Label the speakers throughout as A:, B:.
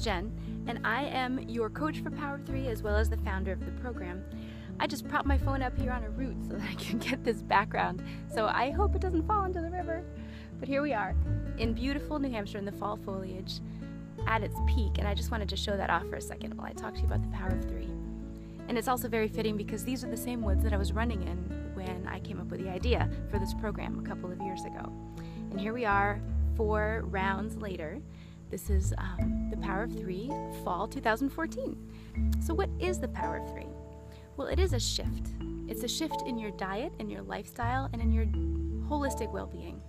A: Jen, and I am your coach for Power 3 as well as the founder of the program. I just propped my phone up here on a root so that I can get this background, so I hope it doesn't fall into the river. But here we are in beautiful New Hampshire in the fall foliage at its peak, and I just wanted to show that off for a second while I talk to you about the Power of 3. And it's also very fitting because these are the same woods that I was running in when I came up with the idea for this program a couple of years ago. And here we are, four rounds later. This is um, the Power of Three, fall 2014. So, what is the Power of Three? Well, it is a shift. It's a shift in your diet, in your lifestyle, and in your holistic well being.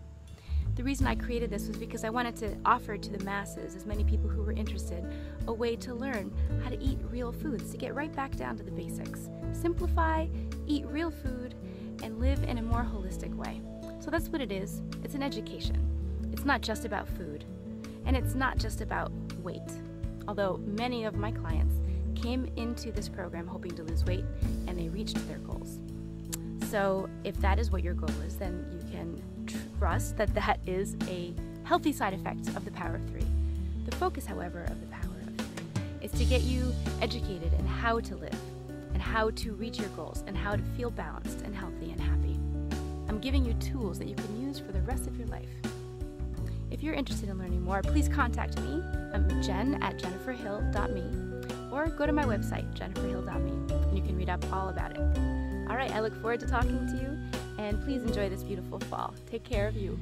A: The reason I created this was because I wanted to offer to the masses, as many people who were interested, a way to learn how to eat real foods, to get right back down to the basics. Simplify, eat real food, and live in a more holistic way. So that's what it is it's an education. It's not just about food, and it's not just about weight. Although many of my clients came into this program hoping to lose weight and they reached their goals. So, if that is what your goal is, then you can trust that that is a healthy side effect of the power of three. The focus, however, of the power of three is to get you educated in how to live and how to reach your goals and how to feel balanced and healthy and happy. I'm giving you tools that you can use for the rest of your life. If you're interested in learning more, please contact me. I'm jen at jenniferhill.me or go to my website, jenniferhill.me, and you can read up all about it. All right, I look forward to talking to you, and please enjoy this beautiful fall. Take care of you.